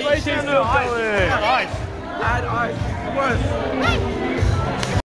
Congratulations, Philip. Ice. Add ice. Worse.